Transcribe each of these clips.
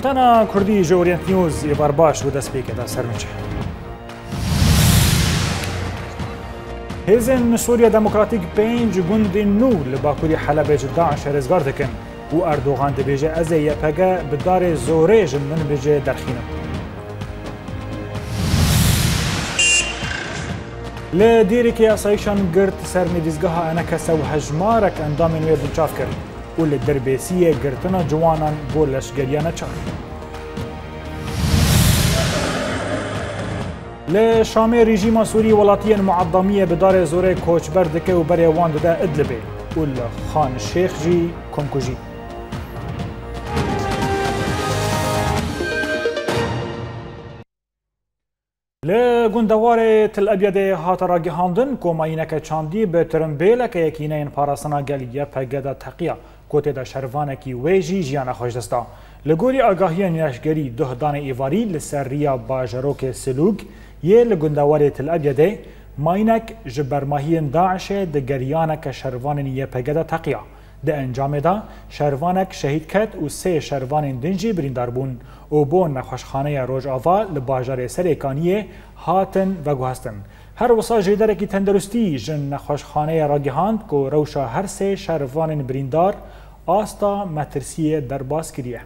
Sultana Kurdish Orient News je barbash with the speaker da Sarmiç. هزن سوريا دموکراتیک پنج گند نو لباکوری حلب داعش رزگار دکن و اردوغان دبیجه از یپگه بدار زوره جمدن بیجه درخینم لدیری که اصایشان گرد سر میدیزگاه انکس و هجمارک اندام نوی بلچاف کرد û li derbêsiyê girtina ciwanan bo leşgeriya neçar. Li Şamê rejîma Sûrî welatiyên mueddamiyê bi darê zorê koçber dike û berê wan dide Idlibê û li Xanşêx jî komkujî. Li gundewarê til ebyedê hata ragihandin komayîneke çandî bi tirimbêleke yekîneyên parastina geliye pegeda teqiya کۆتێ دا شەروانێکی وێژی ژیانە خۆشدەستا لە گۆری ئاگاهیە نیاشگەری دهدانە ئیواری لەسەر ڕیا باژەرۆکێ سلوک یە لە گونداوارێت تلعبیدێ ماینەك ji bermahiyên daişê e di geryaneke şervanên yepege de teqiya. Di encamê de şervanek şehîd ket û sê şervanên din jî birîndar bûn û bo nexweşxaneya rojava li bajarê serêkaniyê hatin veguhestin. Her wisa jê derekî tendurustî jin nexweşxaneya ragihand ku rewşa her sê şervanên birîndar آستا مەترسیە دەرباسکریە.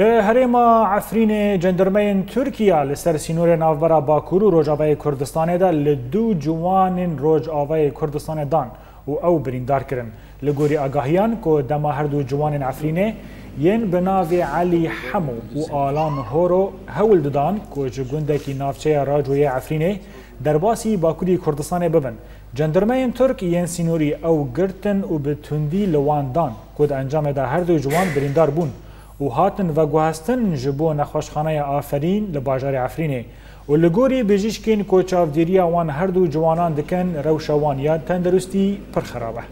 لە هەرێما ئەفرینێ جەندرمەین تورکیا لەسەر سینۆرە ناوبەرا باکوور و ڕۆژاوایی کوردستانێدا لە دوو جوانین ڕۆژاوایی کوردستانێدان و ئەو بریندارکردن لە گۆری ئاگاهیان کۆ دەما هەردوو جوانین ئەفرینێ یەن بە ناوێ علی هەموو و ئالان هۆرۆ هەول ددان کۆچ گوندێکی ناوچەیە ڕاجویە ئەفرینێ دەرباسی باکووری کوردستانی ببن جندرمەیان ترک یەن سینۆری ئەو گرتن و بە توندی لەواندان کۆ ئەنجامێدا هەردوو جوان بریندار بوون و هاتن و گوهستن ji بۆ نەخۆشخانەیە ئافرین لە باژاری ئەفرینێ و لە گۆری بێژیشکین کۆچاودێریاوان هەردوو جوانان دکەن ڕەوشەوان یان تەندەروستی پرخراوە.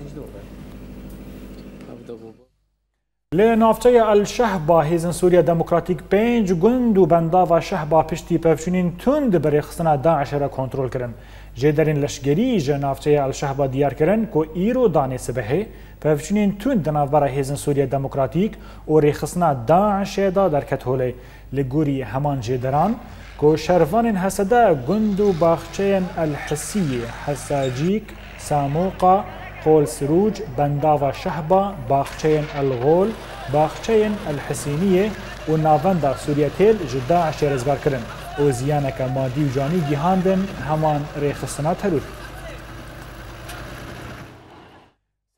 لە ناوچەیە ئەل شەهبا هێزن سووریا دەموکراتیک پێنج گوند و بەنداوا شەهبا پشتی پێپچنین تون دەبەرێ خستنا داعشەرە کۆنتترۆلکردن جێدەرین لەشگەری ژە ناوچەیە ئەل شەهبا دیارکردن کۆ ئیرۆ دانێسە بەهێ پێپچنین تون دەناوبەرە هێزن سووریا دەموکراتیک و ڕێخستنا داعشێدا دەرکەت هۆلێ لە گووری هەمان جێدەران کۆ شەرڤانین هەسەدا گوند و باخچەیەن ئەل حەسیە حەساجیک سامۆقا و قول سروج بنداوا شهبا باخچین الغول باخچین الحسینیه و ناوندا سوریتیل جدا شرزگار کرن و زیانک مادی و جانی گیهاندن همان ریخستنا ترور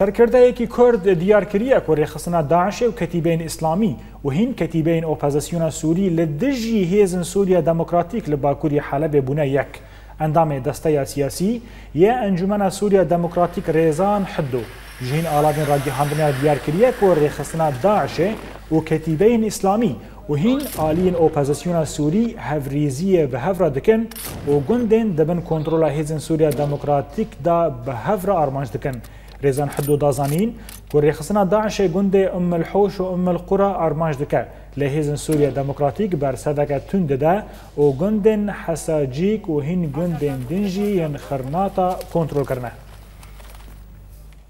سەرکردایەکی کورد دیارکریە کۆڕێخستنا داعشێ و کەتیبین ئیسلامی و هین کەتیبین ئۆپەزسیۆنە سووری لە دژی هێزن سووریا دەموکراتیک لە باکووری حەلەبێ بوونە یەک. اندام دسته سیاسی یا انجمن سوریا دموکراتیک ریزان حدو جهین آلادین راگی هندنیا دیار کریه کو ریخستنا داعش و کتیبین اسلامی و هین آلین اپوزیسیون سوری هفریزی به هفرا دکن و گندن دبن کنترول هیزن سوریا دموکراتیک دا به هفرا آرمانج دکن ریزان حدو دازانین کو ریخستنا داعش گنده أم الحوش و ام القرى أرماج دکن لی هیزن سوریا دموکراتیک بر سدک تند ده و گندن حساجیک و هین گندن دنجی ین خرناتا کنترل کرنه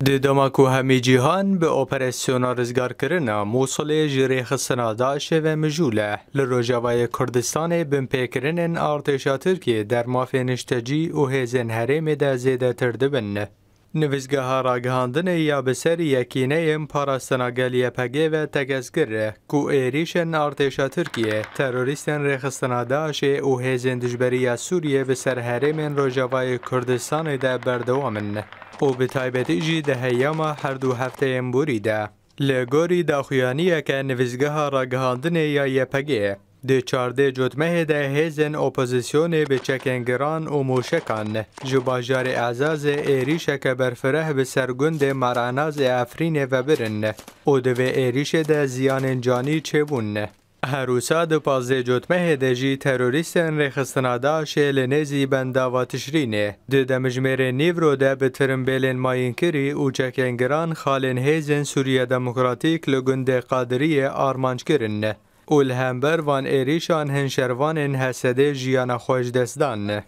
د دماکو همه جهان به اپریسیونا رزگار کرنا موصل جریخ سناداش و مجوله لروجاوای کردستان بن پیکرنن ارتشا ترکیه در مافینشتجی و هیزن هرم ده زیده تردبن نویزگه ها را گهاندن یا به سر یکینه ایم پارستنا گلیه و تگزگره که ایریش نارتش ترکیه تروریستن رخستنا داشه و هیزن دجبری سوریه و سر هرم جوای کردستان ده بردوامن و به تایبتی جی ده هر دو هفته ایم بوریده لگوری داخویانیه که نویزگه ها را گهاندن یا یپگه د چارده جدمه د هیزن اپوزیسیون به چکنگران و موشکان جوباجار اعزاز ایریش که برفره به سرگند مراناز افرین و برن او دو ایریش ده زیان جانی چه بون هروسا دو پازه جتمه ده جی تروریستن رخستنادا شیل نیزی بنداوا تشرینه ده دمجمیر نیورو ده به ترمبیلین ماینکری او چکنگران خالن هیزن سوریه دموکراتیک لگند قادری آرمانج کرن اولهمبر وان ایریشان هنشاروان ان حسده جیان خوش دستان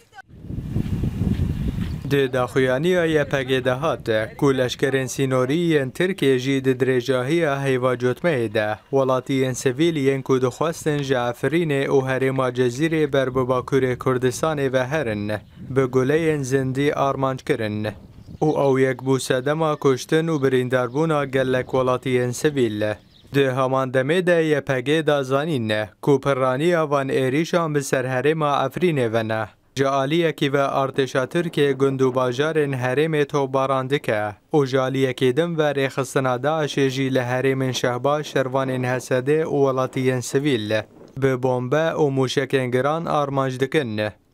ده داخویانی های پگه هات. کولشکرین سینوری ترکی جید دریجاهی هیوا جوتمه ده ولاتی ان سویلی ان کود خواستن جعفرین او هریما جزیر بر بباکور کردستان و هرن به گله ان زندی آرمانج کردن او او یک بوسه دما کشتن و بریندربونا گلک ولاتی سویل ده همان د یپګې د زانین نه کوپرانی اوان ایریشان به سر حرم افرینه و نه جالیه کی و ارتشا که گندو باجارن حرم تو بارانده که او جالی کی دم و ریخستنا داعش جی لحرم شهبا شروان حسده و ولاتین سویل به بمبه و موشکن گران آرماج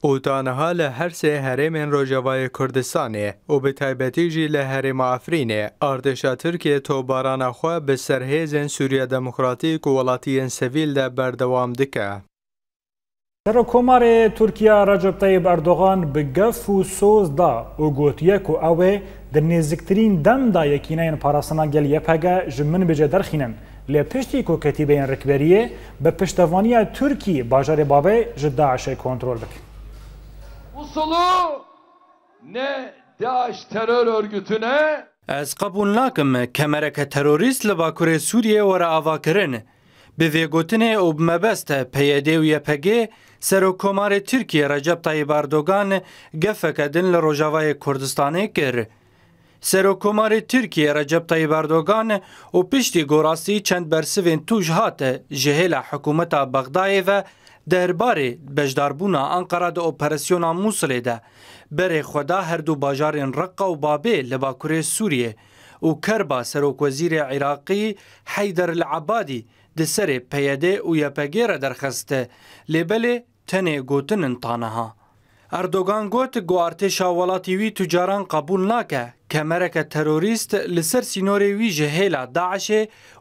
اوتانها له هر سه هرمین روجاوای کردستانه او به تایبتی جی له هرم آفرینه ارتشا ترکیه تو باران خو به سرهیزن سوریه دموکراتیک و ولاتین سویل ده بردوام دکه سر کمار ترکیه رجب طیب اردوغان به گف و سوز دا او گوتیه که اوه در نزکترین دم دا یکینه این پاراسنا گل یپگه جمن بجه درخینن لپشتی که کتیبه این رکبریه به پشتوانی ترکی باجار بابه جداعش کنترل بکن Musulu ne DAEŞ terör örgütüne Ez qebûl nakim kemereke terorîst li bakurê Sûriye were avakirin. Bi vêgotinê û bi mebeste PYD û YPG serokkomarê Tirkiye Recep Tayyip Erdogan gefeke din li Rojavayê Kurdistanê kir. Serokkomarê Tirkiye Recep Tayyip Erdogan û piştî gorasî çend bersivên tûj hate ji hêla hikûmeta Bexdayê ve درباره بجداربونا انقره د اپراسیونا موسل ده بر خدا هر دو باجارین رقه و بابه لباکوری سوریه و کربا سروک وزیر عراقی حیدر العبادی د سر پیده و یپگیر درخسته لبله تنه گوتنن تانها اردوگان گوت گو ارتشا ولاتی وی تجاران قبول ناکه کمرک تروریست لسر سینوری وی جهیلا داعش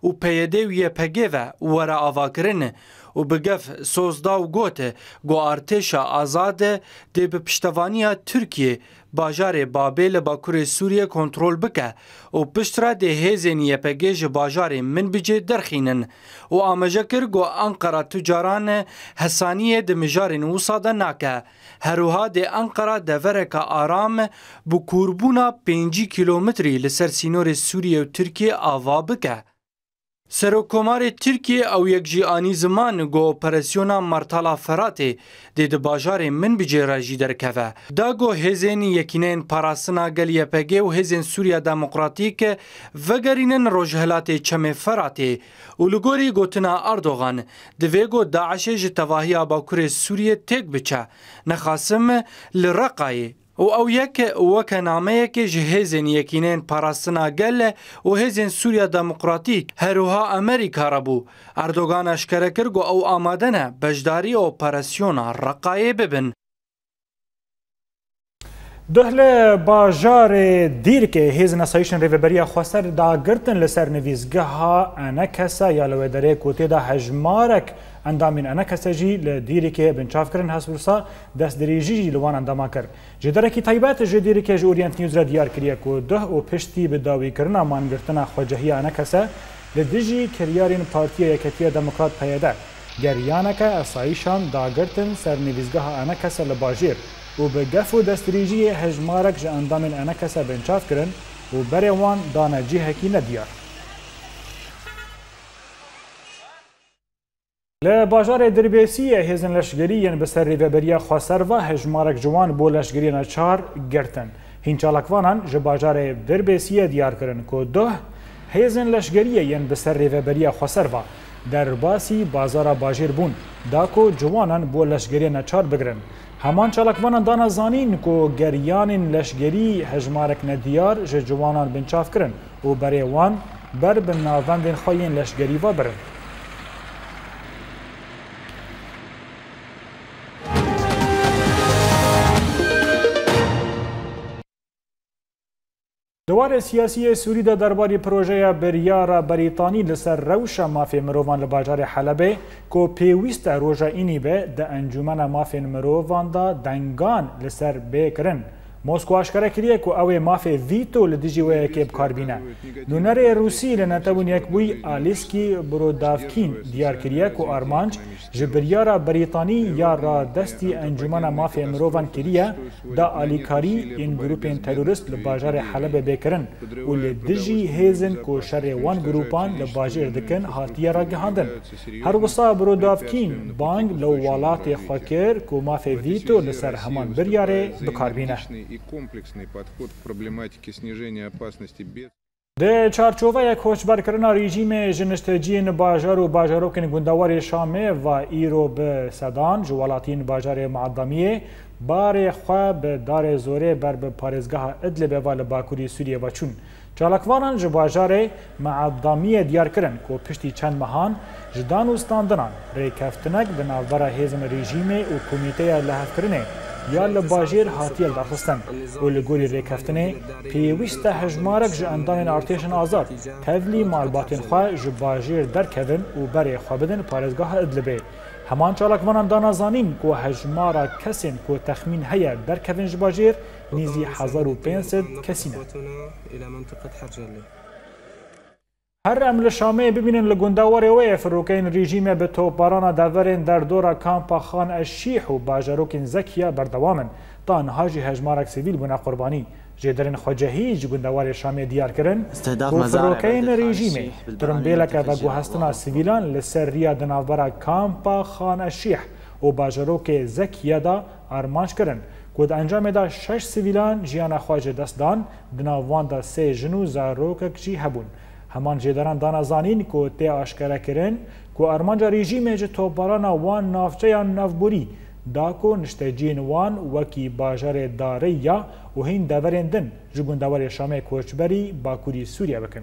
و پیده و یپگیوه ورا آواکرنه و بگف سوزدا و گوته گو ارتشا آزاده دی به پشتوانیا ترکیه باجار بابل باکور سوریه کنترل بکه او پشترا د هیزن یپګه ژ باجار من بجې درخینن او امجکر گو انقره تجاران حسانیه د مجارن وساده ناکه هروها د انقره د ورکه آرام بو کوربونا 5 کیلومتری لسر سینور سوریه او ترکیه آوا بکه سروکومار ترکیه او یک جیانی زمان گو پرسیونا مرتلا فراتی دید باجار من بجی راجی درکوه دا گو هزین یکینین پاراسنا گلیه پگه و هزین سوریا دموقراتیک وگرینن روجهلات چم فراتی و لگوری گوتنا اردوغان دوی گو داعش جتواهی آباکور سوریه تک بچه نخاسم لرقای و ئەو یەک وەکە نامەیەکی ji hêzên yekînên parastina gelle û hêzên Sûriya Demokratîk herûha Amerîka rabû. Erdogan eşkere kir got ew amade ne bejdariya operasyona reqayê bibin. ده له بازار دیر کې هیز نسایشن ریوبریا خوستر دا ګرتن لسر نویزګه انکسا یا لوی درې کوټه د حجمارک ئەندامین ئەنە کەسەژی لە دیرێکێ بنچافکردن هەسوسا دەست درێژیژی لەوان ئەنداما کرد جدەرەکی تایباتە ژێ دیرێکێژ ئۆریانت نیوزرا دیار کریەک و ده و پشتی بداویکردن ئامانگرتنە خۆجههی ئەنە کەسە لە دژی کریارین پارتیە یەکەتیە دەموکرات پەیەدە گەریانەکە ئەساییشان داگرتن سەرنیویزگەها ئەنە کەسە لە باژێر و بە گەف و دەستریژیە هەژمارەک ژە ئەندامین ئەنە کەسە بنچافکردن و بەرێوان دانەجیهەکی نەدیار. لە باژارێ دربێسیە هێزن لەشگەریەن بەسەر ڕێبەبەریە خواسەرە هەژمارەك جوان بۆ لەشگرێنە چار گرتن. هینچالکوانان ژە باژارێ دربێسیە دیارکردن کۆ دۆه هێزن لەشگەریە یەن بەسەر ڕێبەبەریە خواسەرە دەرباسی بازارە باژێر بوون داکۆ جوانان بۆ لەشگەرێنە چار بگرن. هەمان چالکوانان دانەزانین کۆ گەریانین لەشگەری هەژمارەك نەدیار ژە جوانان بنچافکردن و بەرێوان بەر بن ناڤندێن خۆیان لەشگەریوە برن. هوار سیاسی سوری ده درباری پروژه بریار بریتانی لسر روش مافی مروان لباجار حلبه که پیویست روژه اینی به ده انجمن مافی مروان ده دنگان لسر بکرن مۆسکو ئاشکرە کریە و ئەوێ مافێ ڤیتۆ لە دژی وەیەکێ بکاربینە نونەرێ رووسی لە نەتەبوونیەک بووی ئالیسکی برۆداافکین دیارکریەک و ئارمانج ji biryara برێتانی یا ڕدەستی ئەنجومە مافێ مرۆڤان کریە دا ئالیکاری ئین گروپên تەرورست لە باژارێ حەلبە بێکردن و لە دژی هێزن کۆ شەرێ وان گروپان لە باژێر dikin هاتیە ڕگەهاندن هەر وسا برۆداافکین بانگ لەو وڵاتێ خەکر و مافێ ڤیتۆ لەسەر هەمان بریارێ بکاربینە. и комплексный подход к проблематике снижения опасности бед. د چارچوبه کوچبر کردن رژیم جنشتجین باجر و باجروکن گندوار شامه و ایرو به سدان جوالاتین باجر معدمیه بار خواه به دار زوره بر به پارزگاه ادلب و لباکوری سوریه و چون چالکواران جو باجر معدمیه دیار کردن که پشتی چند مهان جدان و ستاندنان ریکفتنک به نوبر هزم رژیم و کمیته لحف کرنه یا لە باژێر هاتیە داخستن و لە گۆری ڕێککەفتنێ پێویستە هەژمارەك ji ئەندامێن ئارتێشن ئازاد تەولی مالباتên xwe ji باژێر دەرکەون و بەرێ xwe بدن پارێزگاه ئەد لەبێ. هەمان چاڵکمانان دانازانین کو هەژمارە کەسێن کۆ تەخمین هەیە دەرکەون ji باژێر نیزی 1500 کەسینە. هر ام لشامه ببینن لگندوار وی فروکین رژیم به توپاران دورین در دورا کامپا خان الشیح و باجاروکین زکیه بردوامن تا انهاجی هجمارک سیویل بنا قربانی جدرن خجهی جگندوار شامی دیار کرن و فروکین رژیم ترمبیلک و گوهستنا سیویلان لسر ریا دنابرا کامپا خان الشیح و باجاروک زکیه دا ارمانش کرن گود انجام دا شش سیویلان جیان خواج دست دان دناوان دا سه جنو زاروکک جی هبون همان جدران دانازانین کو تی آشکره کرن کو ارمانجا رژیم جه توپارانا وان نافچه یا نافبوری دا کو نشتجین وان وکی باجر داری یا و هین دورندن جگون دور شام کوچبری باکوری سوریا بکن.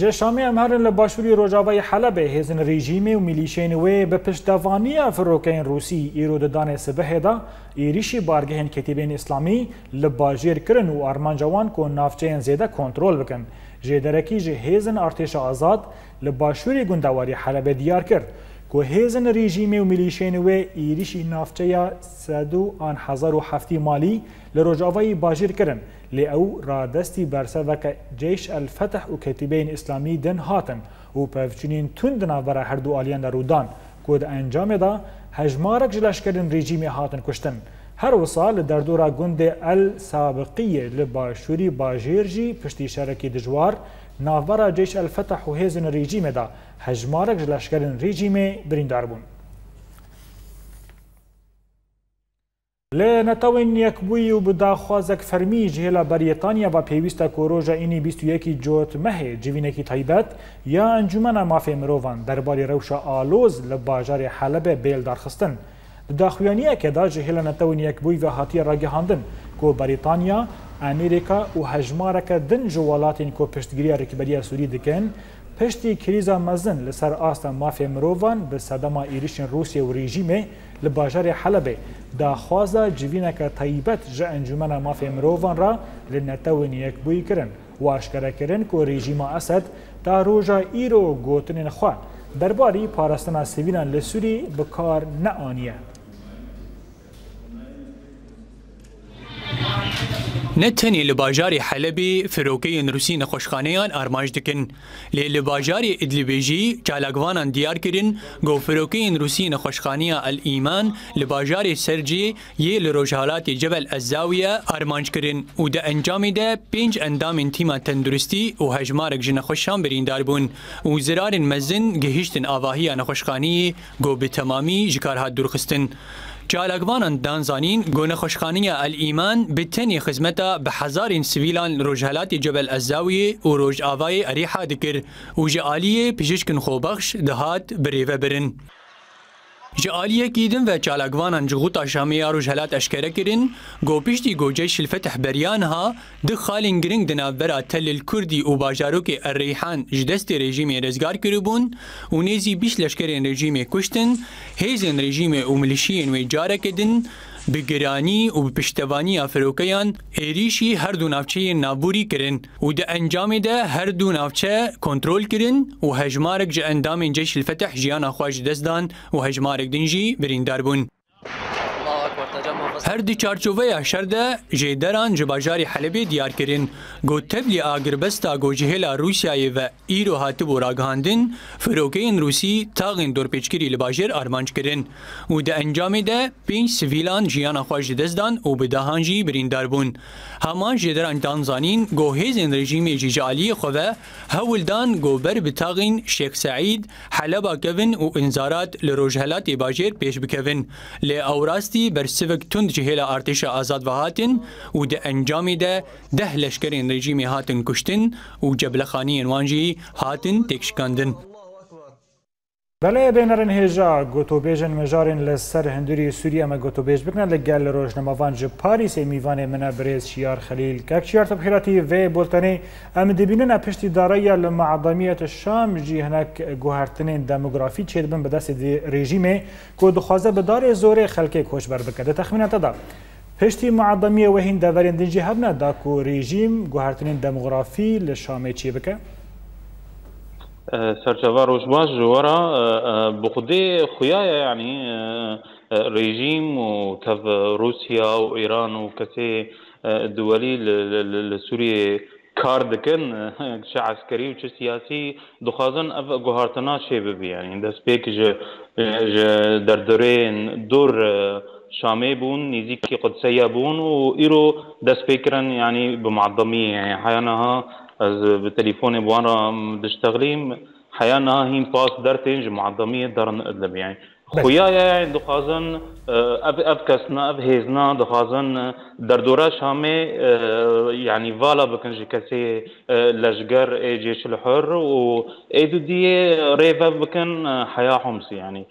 جشامی امهر لباشوری روجاوای حلب هزن رژیم و میلیشین وی به پشتوانی فروکین روسی ایرو ددان سبه دا ایریشی بارگهن کتیبین اسلامی لباجیر کرن و آرمان جوان کو نافچین زیده کنترول بکن جدرکی جه هزن ارتش آزاد لباشوری گندواری حلب دیار کرد هێزن ریژیمی و میلیشێنوێ ئیریشی ناافچەیە هەفتی مالی لە ڕۆژاوایی باژیرکردن لێ ئەو ڕادستی بەرسەڤەکە جێش ئەلفتەح و کەتیبین ئیسلامی دن هاتن و پەفچنین تون دناڤەرە هەردوو ئالیان دەڕوودان کۆ دە ئەنجامێدا هەژمارەک ژلەشکردن ریژیمی هاتن کوشتن. هەر وسا لە دەردۆرا گوندێ ئەل سابقیە لە باشووری باژێرژی پشتی شارەکی دژوار ناڤبەرە جێش ئەلفەتە حوهێزن ڕیجیمێدا هەژمارەك ji leşkerên rêjîmê birîndar bûn. Li netewên yekbûyî û bi daxwazek fermî ji hêla Beryetaniya ba pêwîsta koroja înî bîst û yekî cot mehê civînekî taybet ya encumena mafê mirovan derbarê rewşa aloz li bajarê helebe bêldarxistin. داخویانیەکە دا جهێلە نەتەونیەک بووی بە هااتە ڕگەهاندن کۆ بەریتانیا ئەمریکا و هەژمارەکە دنج وڵاتین کۆ پشتگیریە ڕێکبەریە سووری دکەن پشتی کریزا مەزن لەسەر ئاستە مافێ مرۆڤان بە سەدەما ئیریشن رووسیا و ڕژیمێ لە باژارێ حەلبێ داخوازە جوینەکە تایبەت ژە ئەنجومەنە مافێ مرۆڤان را لە نەتەون یەک بووی کردن واشکەرەکردن کۆ ڕێژیما ئەسد تا ڕۆژە ئیرۆ گوتنێن خوان دەرباری پاراستنا سیویلان لە سووری بکار نەانە. نه تنی لباجاری حلبی فروکین روسی نخوشخانیان ارماج دکن لی لباجاری ادلبی جی چالاگوانان دیار کرن گو فروکین روسی نخوشخانیا الایمان لباجاری سرجی یه لروجهالات جبل الزاویه ارمانج کرن و ده انجامی ده پنج اندام تیما تندرستی و هجمارک جن خوشان بریندار بون و زرار مزن گهشتن آواهی نخوشخانی گو به تمامی جکارها درخستن جالگوانان دانزانین گونه خوشخانی الایمان به تنی خدمتا به هزارین سویلان روجهلات جبل الزاوی و روج آوای اریحا دکر و جعالی پیشکن خوبخش دهات بریوه برن. Ji aliyê kîdin ve çalakvanan ji xuta Şamiyar û helat eşkere kirin, gopiştî goce şilfe tehberiyan ha di xalên giring di navbera Telil Kurdî û bajarokê Erreyhan ji destê rejimê rêzgar kiribûn û nêzî bîş leşkerên rejimê kuştin, hêzên rejimê û milîşiyên wê carekedin, به گرانی و به پشتوانی آفروکیان ایریشی هر دو ناوچه نابوری کرن و ده انجام ده هر دو ناوچه کنترول کرن و هجمارک جا اندام انجش الفتح جیان اخواج دستان و هجمارک دنجی بریندار بون هەر دیچارچوبەیە شەردە ژێدەران ji bajarê Helebê diyar kirin got teblî agiribesta gojihêla Rûsyayê ve îro hatibû ragihandin firokeyên Rûsî taxên dorpêçkirî li bajêr armanc kirin û di encamê de pênc sivîlan jiyana xwe ji destdan û bi dahan jî birîndar bûn. Heman jêderan danzanîn gohêzên rejîmê jî ji aliyê xwe ve hewildan gober bi taxên Şêx Seîd heleba kevin û inzarat li rojhelatê bajêr pêş bikevin lê ewrastî bersivek tun چەند جهێلە ئارتیشە ئازاد هاتن و دە ئەنجامی دە دەه لەشکرین رژیمی هاتن کوشتن و جەبلەخانی ئەنوانجی هاتن تێکشکاندن. بەڵێ بێنەرن هێژا گۆتۆبێژن مێژارین لە سەر هەندوری سووری ئەمە گۆتۆبێژ بکنە لە گەل لە ڕۆژنەمەوان ژ پاریسی میوانێ منە برێز شیار خەلیل کاک چیار تەبخیراتی وێ بۆتەنەی ئەم دەبینە پشتی دارەیە لە مەعدەمیەتە شامژی هەنک گوهارتنین دەموگرافی چێت بن بەدەستی ڕێژیمێ کۆ دخوازە بەدارێ زۆرێ خەلکی کۆچ بەربکە دە تەخمینەتەدا. پشتی معدەمیە وەهین دەڤەرێن دنجی هەبنە داکو ڕێژیم گوهارتنین دەموگرافی لە شامێ چی بکە؟ سرجافا روجباش جوارا آه، آه، بخدي خيايا يعني آه، ريجيم وكف روسيا وايران وكسي دولي لسوريا کار دکن چه عسکری و چه سیاسی دخوازن اف گوهارتنا چه ببی یعنی دست پی که در دوره دور شامی بون نزیک قدسیه بون و ایرو دست پی کرن یعنی بمعظمی یعنی حیانها از به بالتليفون بوانا دشتغلي حيانا هين هیم پاس در الضمية معظمیه نقدم يعني یعنی خویا یعنی دخازن اف آه، اف کسنا اف هيزنا دخوازن آه، دردوره شامه یعنی والا بكنجي جی کسی لشگر جيش الحر و ای دو دی ریفا بکن حیا حمص یعنی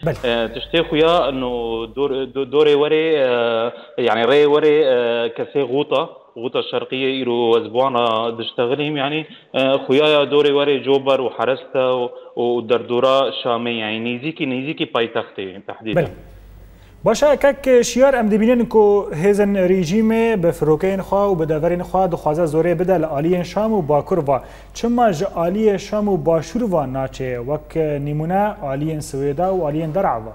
تشتی خویا انه دور دوري وري يعني ري وري كسي غوطه غوطه الشرقيه يرو اسبوعنا دشتغلهم يعني خويا دوري وري جوبر وحرستا ودردوره شامي يعني نيزيكي نيزيكي بايتختي تحديدا باشه که شیار ام دبینن کو هزن رژیم به فروکین خوا و به دورین خوا د خوازه زوره بده ل عالی شام و باکور وا چما ج عالی شام و باشور وا ناچه وک نمونه عالی سویدا و عالی درعوا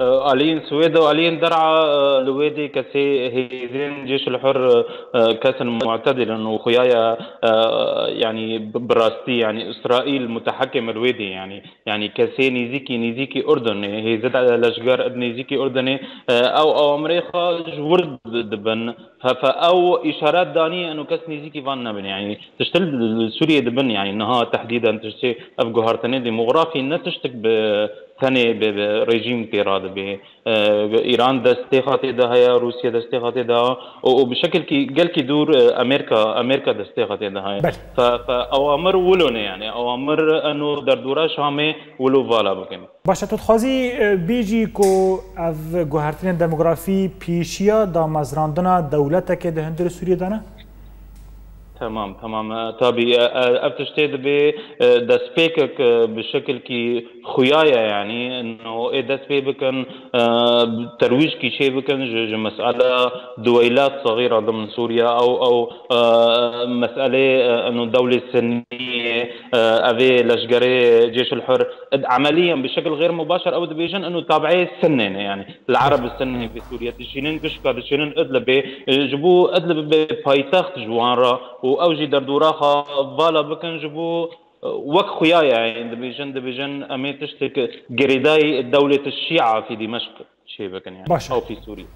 الين آه، سويدا والين درعا آه، لويدي كسي هيزين جيش الحر آه، كاسا معتدلا وخيايا يعني براستي يعني اسرائيل متحكم الوادي يعني يعني كسي نيزيكي نيزيكي اردن هيزت على الاشجار نيزيكي اردني او او امريخا جورد دبن فا او اشارات دانية انه كاس نيزيكي فان نبن يعني تشتل سوريا دبن يعني انها تحديدا تشتي افجو هارتني ديموغرافي نتشتك تنێ ڕێژیم تێرا دەبێ ئیران دەستێ خاتێ داهەیە رووسیا دەستێ خاتێ داوە و بشکلکی گەلکی دوور ئەمریکا ئەمریکا دەستێ خاتێ داهەیە ئەوامر ولۆنیانێ ئەوامر ئەن و دەردورا شامێ ولو بالا بکەن باشە توخوازی بێژی کۆ ئەف گوهرتنە دەموگرافی پیشیە دامەزراندنا دەولەتەکێ دە هەندر سووریدانە؟ تمام تمام آه، تابي آه، آه، ابتشتيد ب دا سبيكك بشكل كي خويايا يعني انه اي دا بي بكن ترويج كي شي بكن مسألة دويلات صغيرة ضمن سوريا او او مسألة انه دولة سنية افي آه، لشقري جيش الحر عمليا بشكل غير مباشر او بيجن انه تابعي السنانه يعني العرب السنه سوريا تشينين بشكر تشينين ادلب جبو ادلب بايتخت جوانرا واوجي دردوراخا فالا بكن جبو آه، وك خويا يعني دبيجن دبيجن امي تشتك جريداي دوله الشيعه في دمشق بكن يعني او في سوريا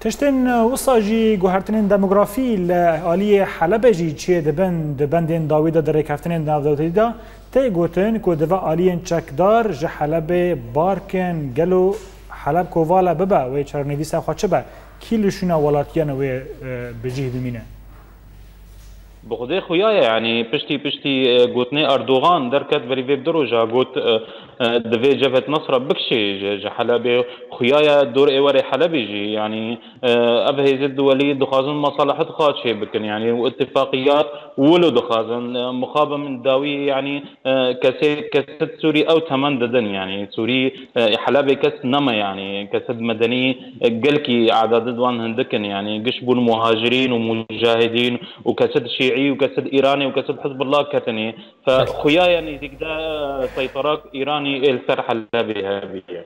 تشتن وسا جی گوهرتنین دموگرافی لعالی حلب جی چیه دبن دبندین داوی دا در رکفتنین ناو دوتی دا تی گوتن که دوا آلین چکدار جه حلب بارکن گلو حلب کووالا ببا و چرنویسا خواه چه با کی لشونه ولاتیان و بجیه بمینه بغدي خويا يعني بشتي بشتي قوتني اه، اردوغان در كات بري فيب قوت دفي جبهة نصرة بكشي جا اه، اه، حلبي خويا دور ايواري حلبي جي يعني ابهيز الدولي دخازن مصالح خاتشي بكن يعني واتفاقيات ولو دخازن مخابة من داوي يعني كسي كسد سوري او تمن ددن يعني سوري حلبي كس نما يعني كسد مدني قلكي عدد دوان هندكن يعني قشبون مهاجرين ومجاهدين وكسد شي شيعي وكسد ايراني وكسد حزب الله كتني فخويا يعني تقدر سيطرك ايراني السرحه بها بها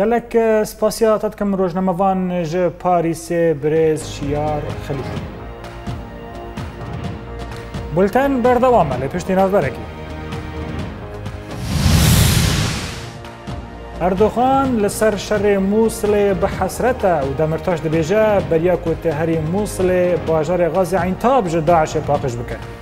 گەلێک آه، سپاسیاتت کەم ڕۆژنەمەوان ji پاریسê برێز شیار خلی بولتەن بەردەوامە لە پشتی نازبەرەکی اردوغان لسر شر موصل به حسرت و دمرتاش دبیجه بریا کوت هری موصل باجار غاز عین تاب داعش پاکش بکه